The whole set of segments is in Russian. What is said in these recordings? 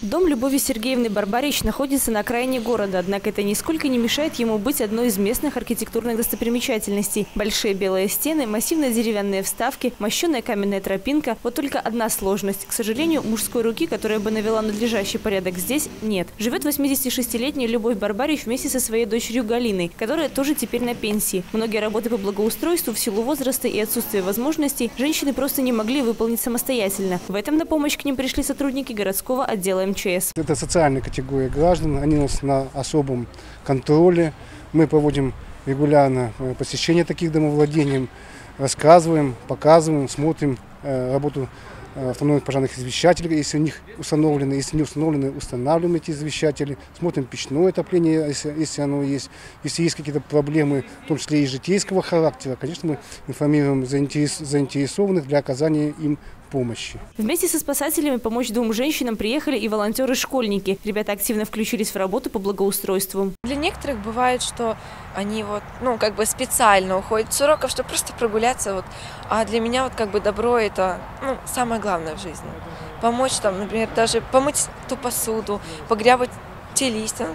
Дом Любови Сергеевны Барбарич находится на окраине города, однако это нисколько не мешает ему быть одной из местных архитектурных достопримечательностей. Большие белые стены, массивные деревянные вставки, мощеная каменная тропинка. Вот только одна сложность. К сожалению, мужской руки, которая бы навела надлежащий порядок здесь, нет. Живет 86-летняя Любовь Барбарич вместе со своей дочерью Галиной, которая тоже теперь на пенсии. Многие работы по благоустройству в силу возраста и отсутствия возможностей женщины просто не могли выполнить самостоятельно. В этом на помощь к ним пришли сотрудники городского отдела МЧС. Это социальная категория граждан, они у нас на особом контроле. Мы проводим регулярно э, посещение таких домовладений, рассказываем, показываем, смотрим э, работу э, автономных пожарных извещателей, если у них установлены, если не установлены, устанавливаем эти извещатели, смотрим печное отопление, если, если оно есть, если есть какие-то проблемы, в том числе и житейского характера, конечно, мы информируем заинтерес, заинтересованных для оказания им помощи. Вместе со спасателями помочь двум женщинам приехали и волонтеры-школьники. Ребята активно включились в работу по благоустройству. Для некоторых бывает, что они вот, ну, как бы специально уходят с уроков, чтобы просто прогуляться. Вот. А для меня вот как бы добро это, ну, самое главное в жизни. Помочь там, например, даже помыть ту посуду, погрябать те листья.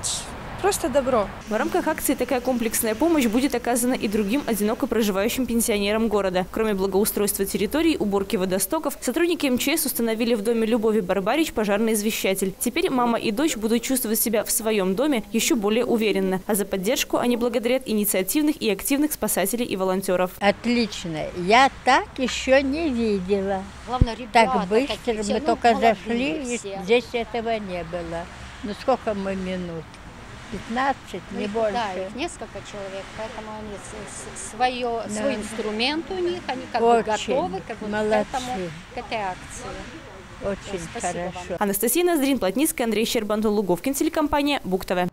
Просто добро. В рамках акции такая комплексная помощь будет оказана и другим одиноко проживающим пенсионерам города. Кроме благоустройства территорий, уборки водостоков, сотрудники МЧС установили в доме Любови Барбарич пожарный извещатель. Теперь мама и дочь будут чувствовать себя в своем доме еще более уверенно. А за поддержку они благодарят инициативных и активных спасателей и волонтеров. Отлично. Я так еще не видела. Главное, ребята Так быстро мы ну, только зашли, и здесь этого не было. Ну сколько мы минут? 15, Ну, не их, больше. Да, их несколько человек, поэтому они свое, Да. свой инструмент у них, они как Очень бы готовы как бы, к, этому, к этой акции. Очень Спасибо вам. хорошо. Анастасия Ноздрин, Плотницкая, Андрей Щербан, Луговкин, телекомпания «Бук ТВ».